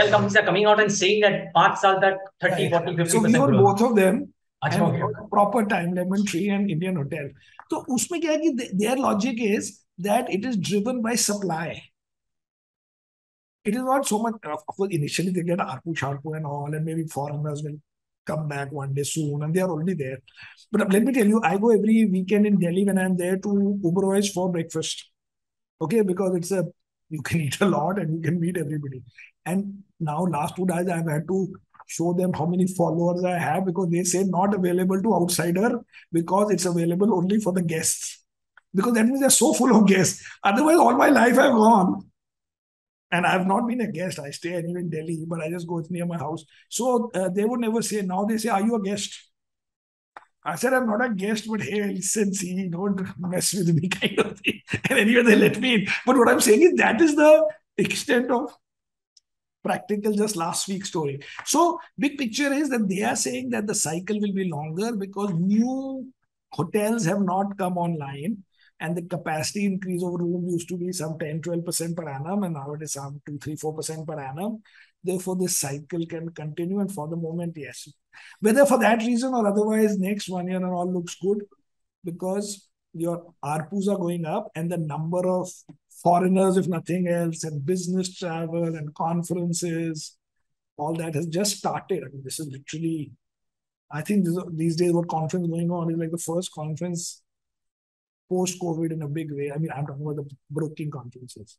hotel companies are coming out and saying that 5 saal tak 30, 40, 50 So we own growth. both of them. अच्छा, and okay. proper time lemon tree and Indian hotel. तो उसमें क्या है कि th- their logic is that it is driven by supply. It is not so much. Of course, initially they get arpu sharpu and all, and maybe foreigners will come back one day soon, and they are already there. But let me tell you, I go every weekend in Delhi when I'm there to Uberoiz for breakfast. Okay, because it's a you can eat a lot and you can meet everybody. And now last two days I've had to show them how many followers I have because they say not available to outsider because it's available only for the guests. Because that means they're so full of guests. Otherwise, all my life I've gone. And I've not been a guest. I stay anywhere in Delhi, but I just go it's near my house. So uh, they would never say, now they say, Are you a guest? I said, I'm not a guest, but hey, listen, see, don't mess with me, kind of thing. And anyway, they let me in. But what I'm saying is that is the extent of practical just last week's story. So big picture is that they are saying that the cycle will be longer because new hotels have not come online and the capacity increase of room used to be some 10, 12% per annum and now it is some 2, 3, 4% per annum. Therefore, this cycle can continue and for the moment, yes. Whether for that reason or otherwise, next one year and all looks good because your ARPUs are going up and the number of foreigners, if nothing else, and business travel and conferences, all that has just started. I mean, this is literally, I think this, these days what conference going on is like the first conference post-COVID in a big way. I mean, I'm talking about the broking conferences.